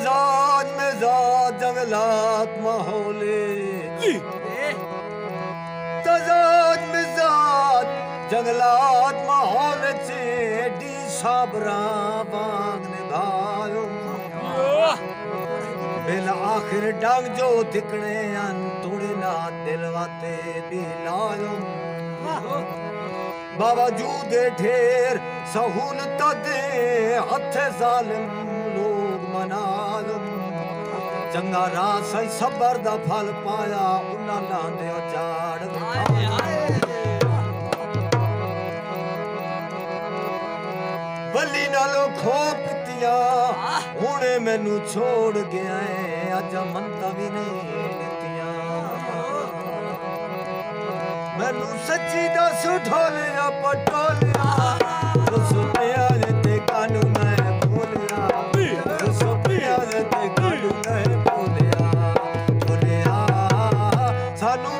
मिजाज मिजाज जंगलात माहौले। तजाज मिजाज जंगलात माहौल से डी साबरा बाग निभायो बिल आखिर डंग जो थिकने अन थोड़े ना दिलवाते भी लायो बावजूद ठेर सहूलत दे हथ लोग मना ਚੰਗਾ ਰਾਹ ਸਹੀ ਸਬਰ ਦਾ ਫਲ ਪਾਇਆ, ਉਹਨਾਂ ਲਾਂਦੇ ਉਜਾੜ ਬੱਲੀ ਨਾਲੋਂ ਖੋ ਪਤੀਆਂ, ਹੁਣੇ ਮੈਨੂੰ ਛੋੜ ਗਿਆ ਏ, ਅੱਜ ਮੰਨਤਾ ਵੀ ਨਹੀਂ ਨਿਤੀਆਂ ਮੈਨੂੰ ਸੱਚੀ ਦਾ ਸੁਠੋਲਿਆ ਪਟੋਲਿਆ ਸੁਪਿਆ i know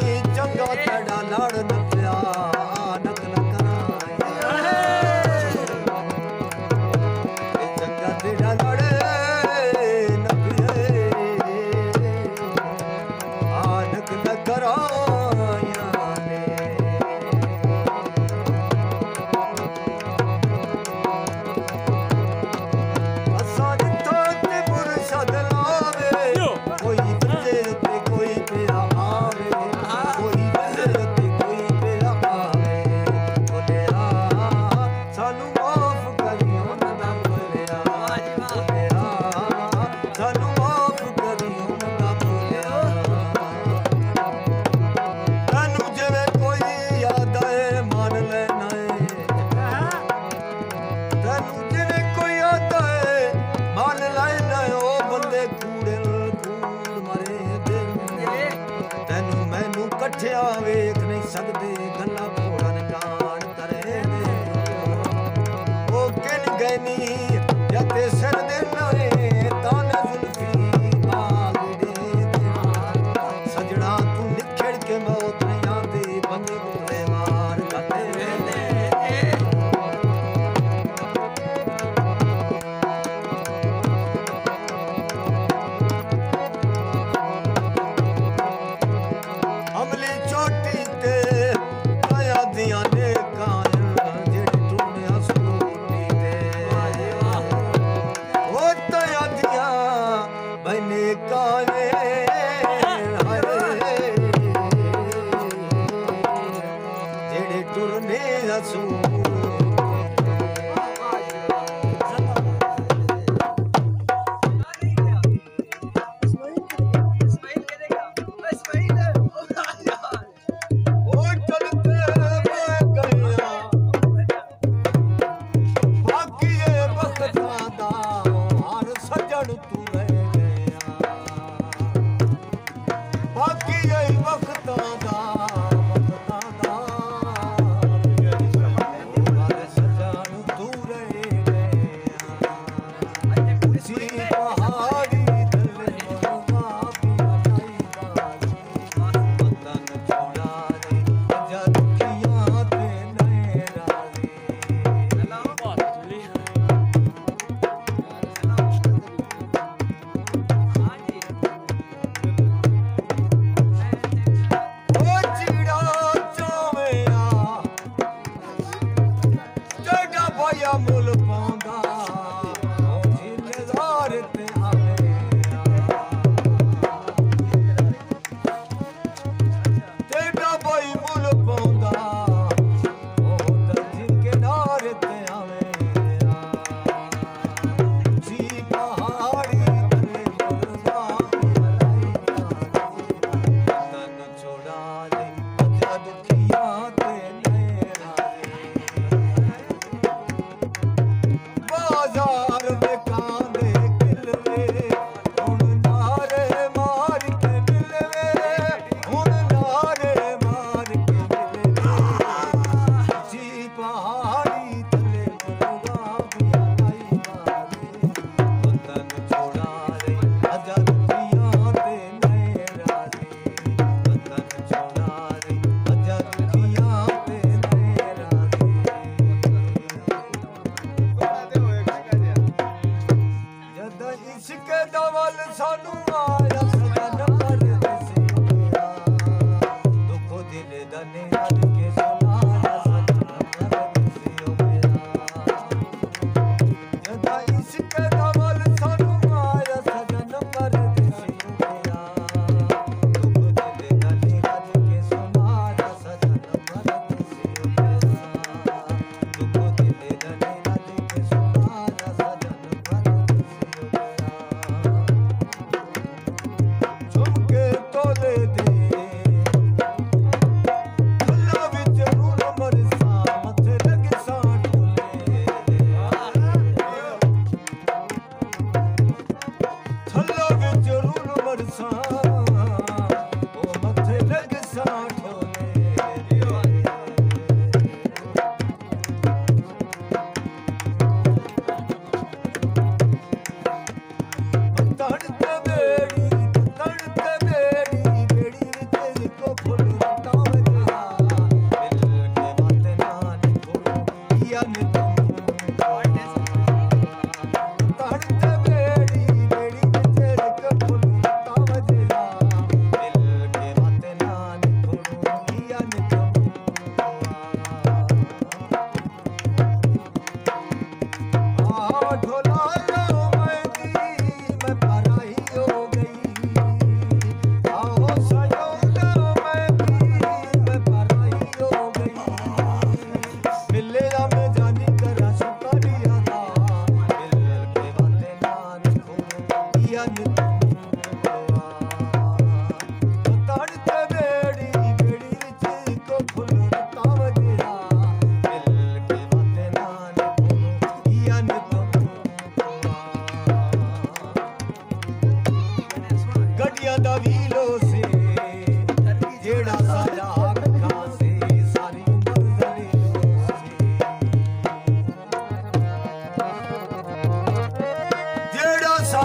ঝোলায়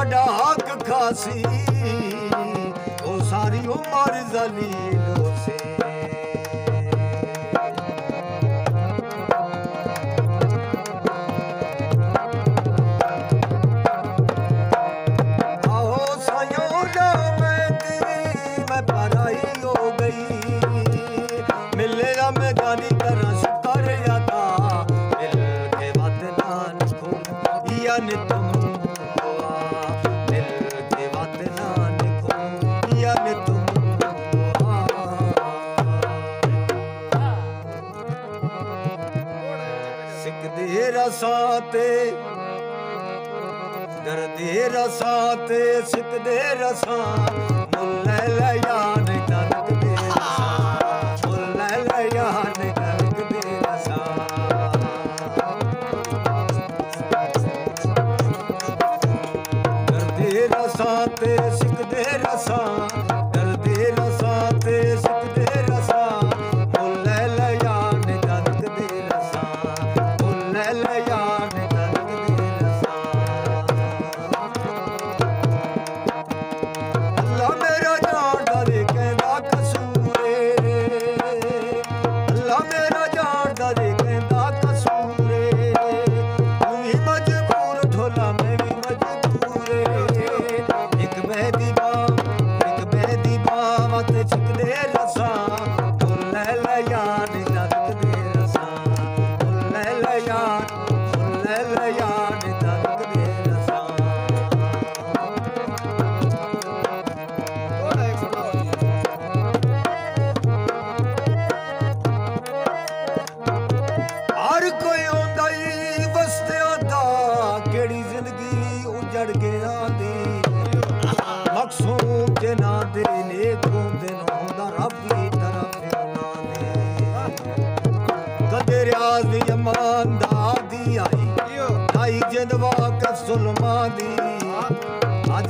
ਵੱਡਾ ਹੱਕ ਖਾਸੀ ਉਹ ਸਾਰੀ ਉਮਰ ਜ਼ਲੀਲ ਡਰਦੇ ਰਸਾਂ ਤੇ ਸਿੱਕਦੇ ਰਸਾਂ। ਮੁੱਲ ਲਿਆ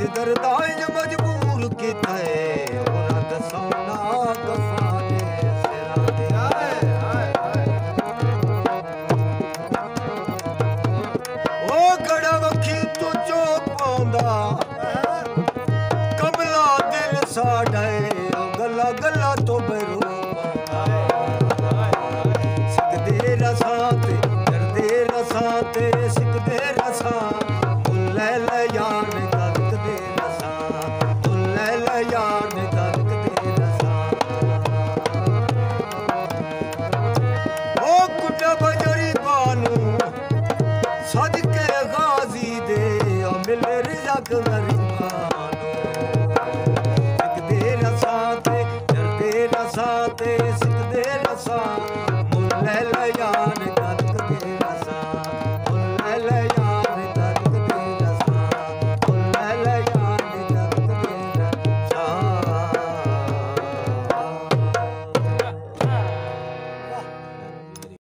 ਕੇ ਸੁਲਮਾ ਦੀ ਦਰਦਾਂ ਮਜਬੂਰ ਕੀਤਾ ਏ। Hasan